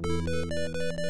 Música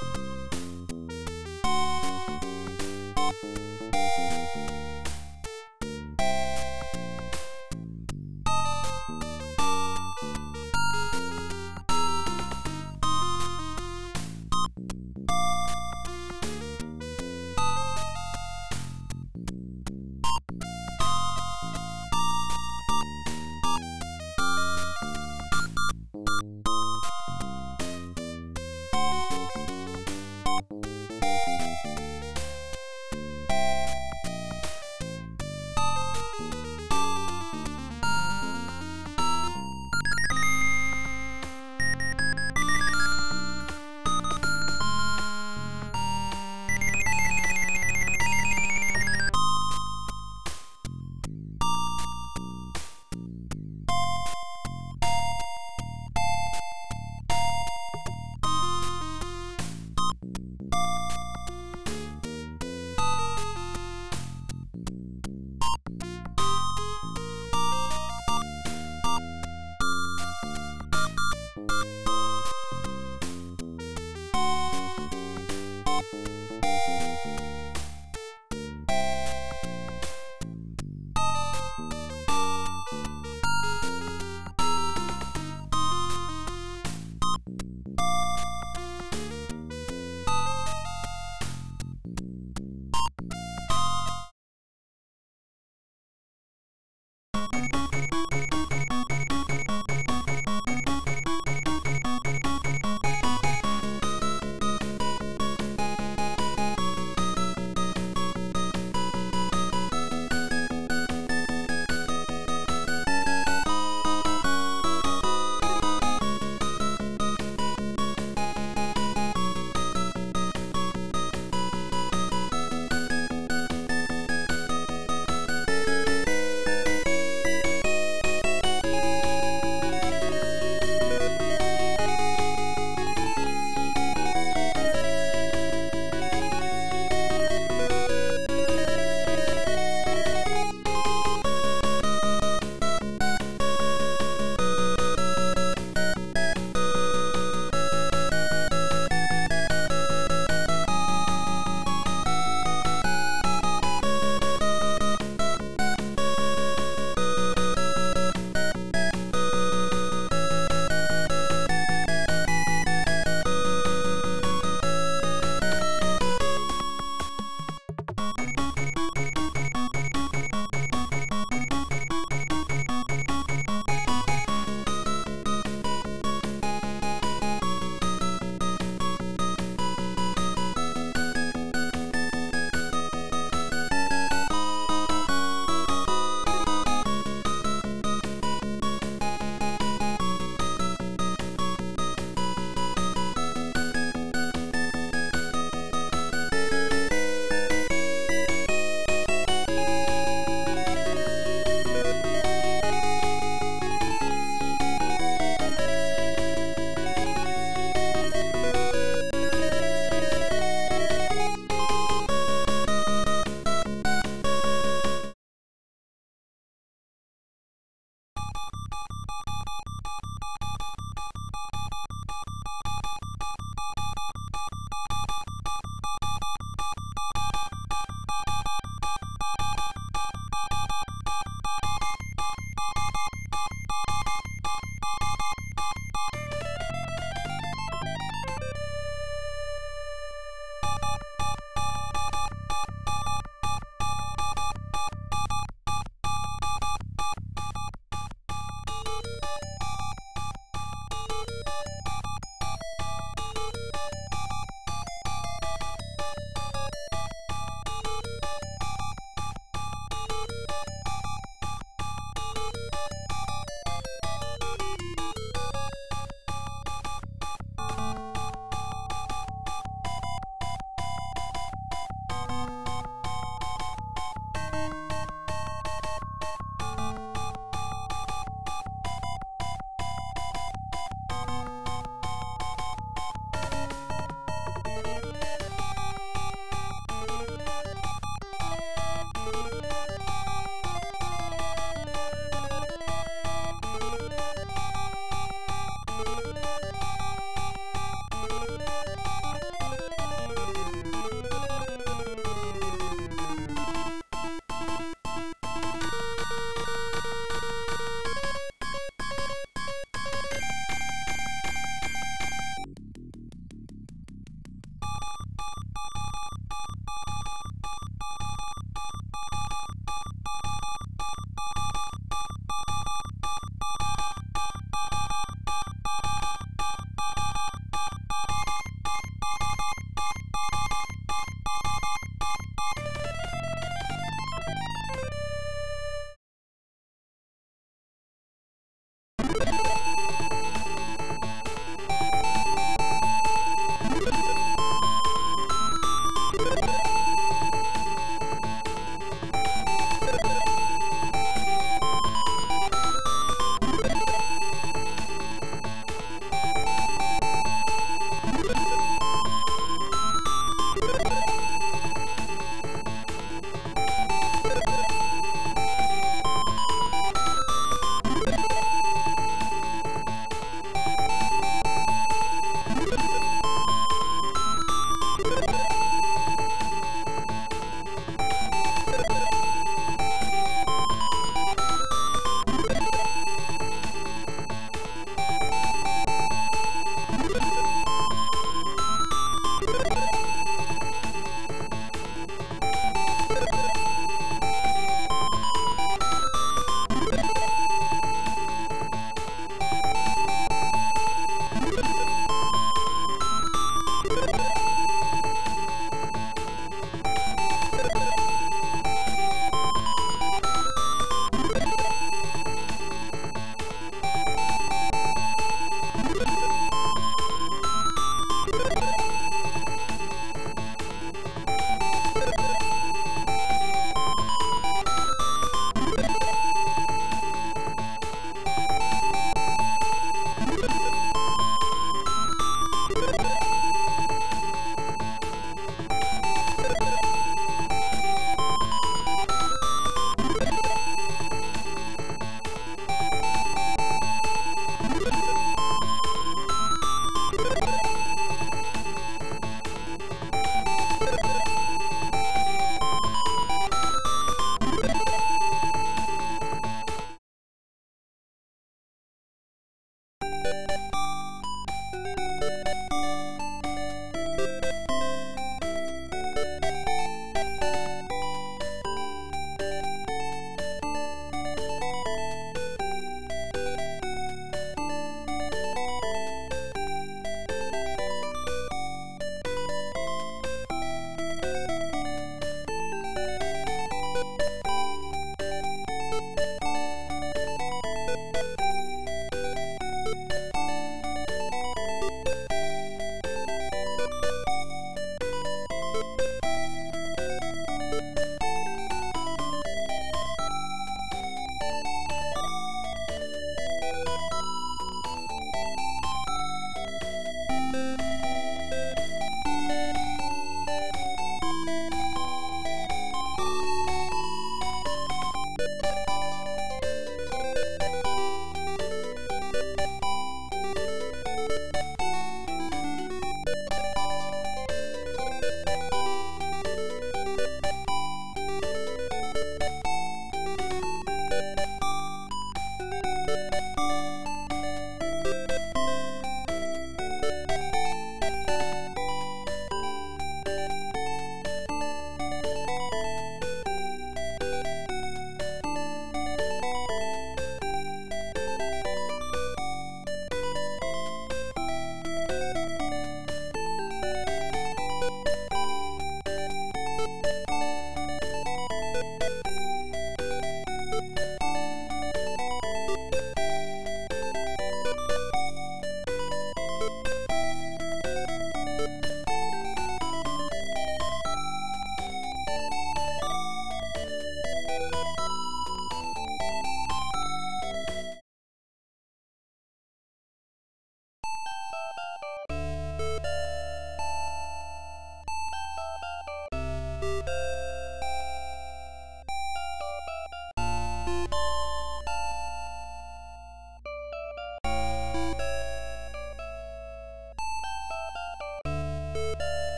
you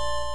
you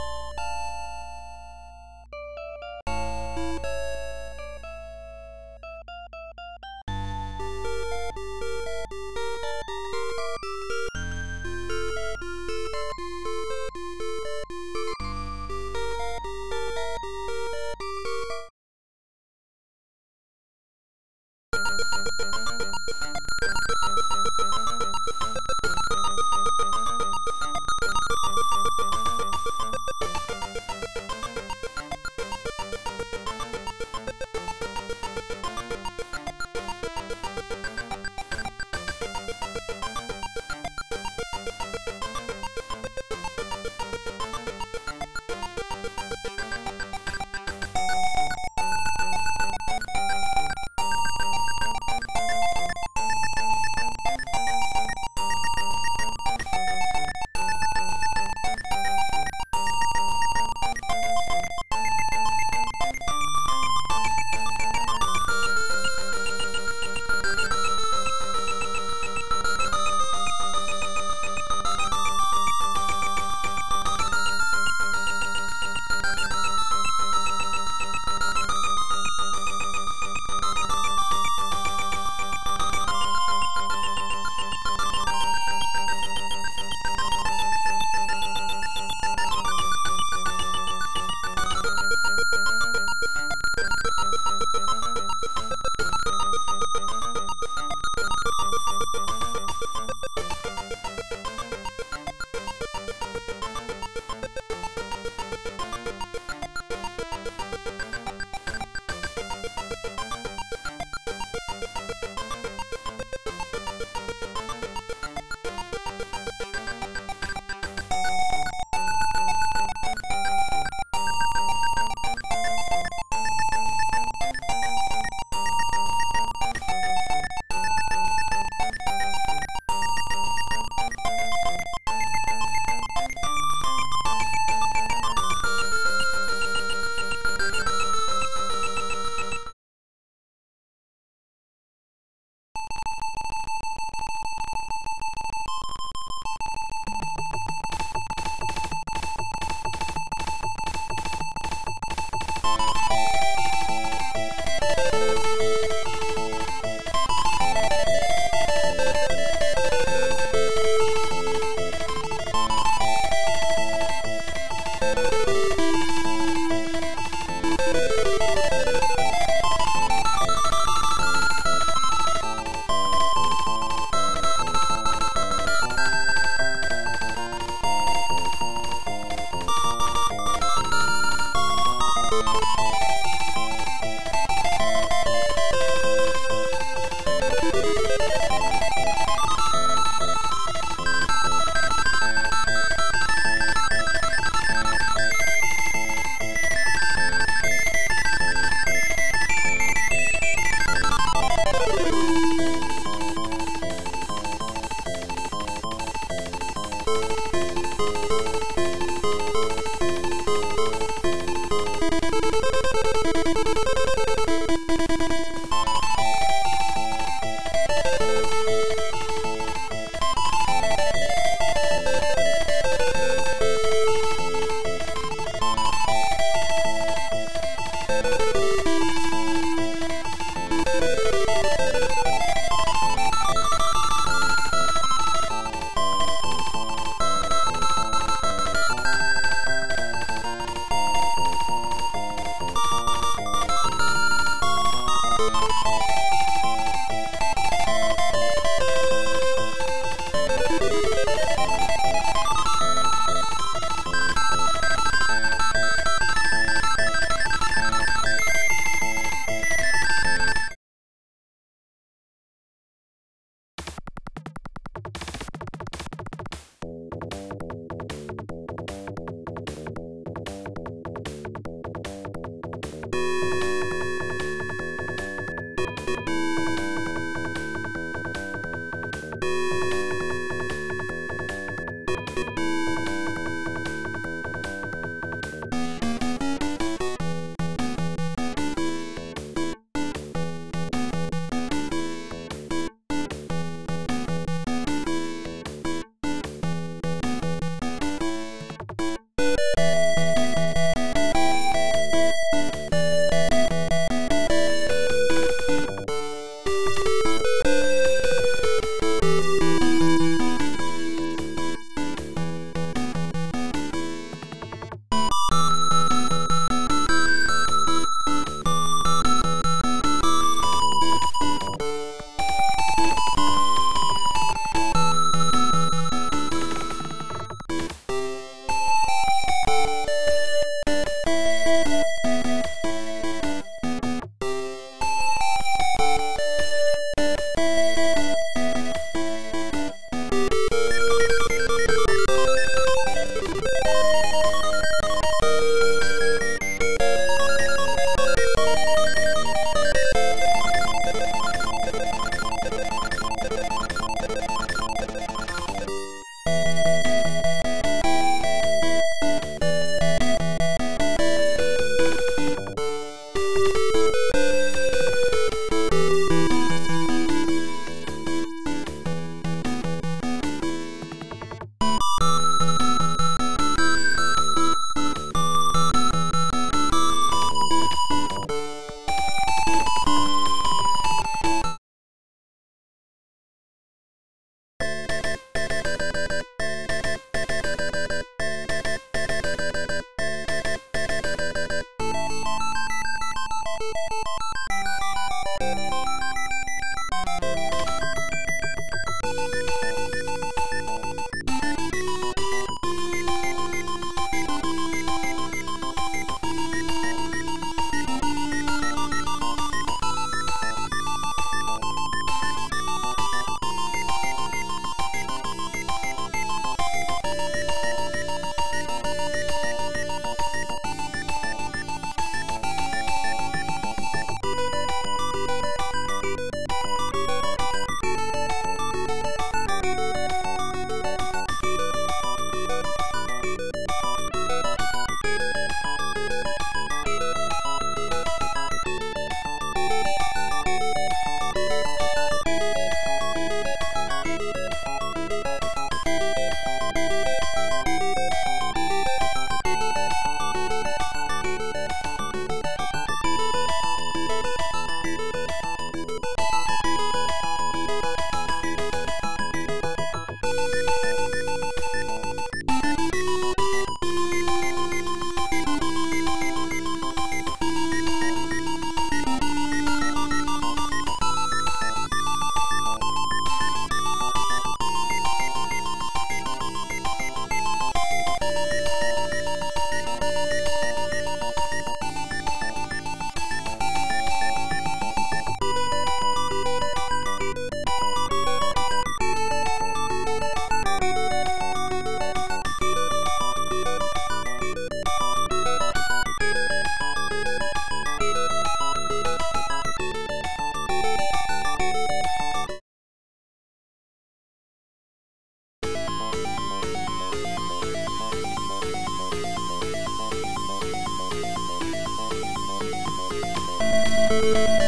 Música